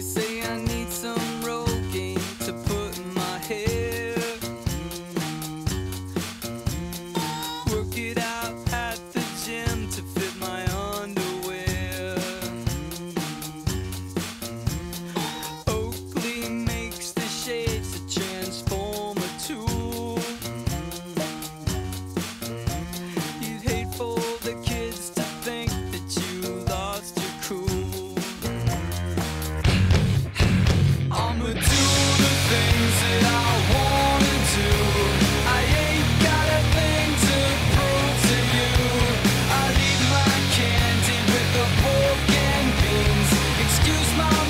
say excuse my